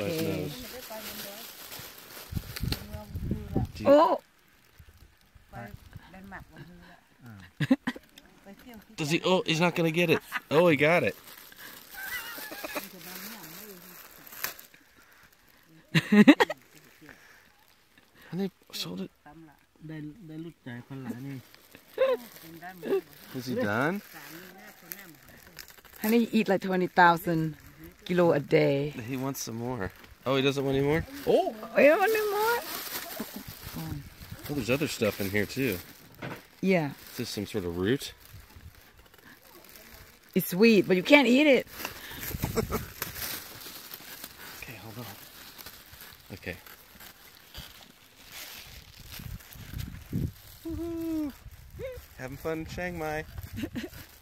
by his Okay. nose. โอ้ ไปเดนมาร์กวันนี้แหละไปเที่ยวที่ Does he? Oh, he's not gonna get it. Oh, he got it. And they sold it. ตำละ ได้ได้รู้ใจคนหลายนี่ กินได้หมด Is he done? สามนี่น่าคนน้ำหา honey you eat like 20,000 kilo a day He wants some more. Oh, he doesn't want any more. Oh, you want any more oh there's other stuff in here too. yeah Is this some sort of root? it's sweet but you can't eat it Okay, hold on. Okay. Having fun in Chiang Mai.